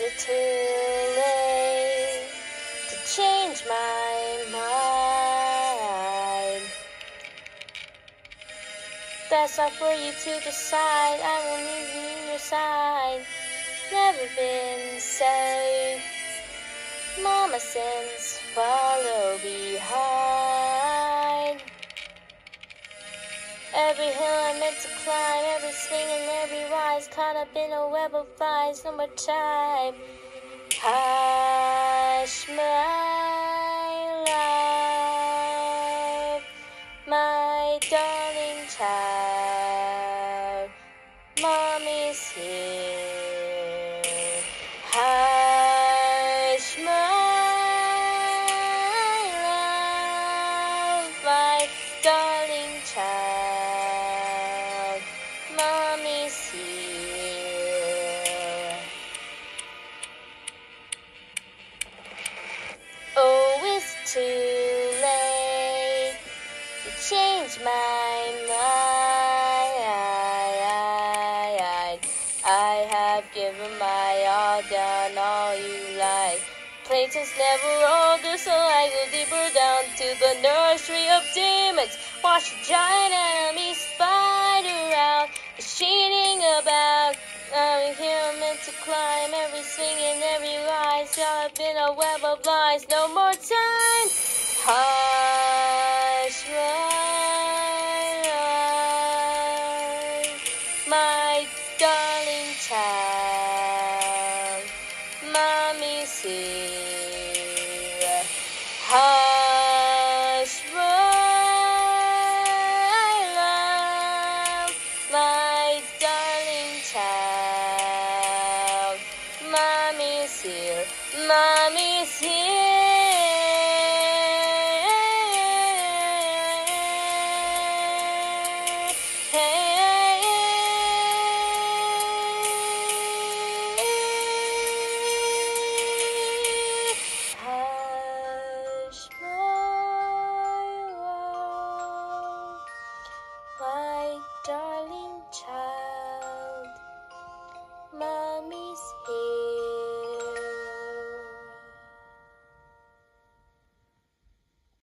it too late to change my mind? That's not for you to decide. I won't leave you your side. Never been safe. Mama sins follow behind. Every hill I meant to climb, every swing and every rise, caught up in a web of lies. No more time. Hush, my love, my darling child. Mommy's here. Too late to change my mind. I have given my all, done all you like. Places never older, so I go deeper down to the nursery of demons. Watch the giant enemy spider out, cheating about. I'm meant to climb every swing and every rise. Up in a web of lies. No more time. Hush, my love, my darling child. Mommy's here. here. Mommy's here.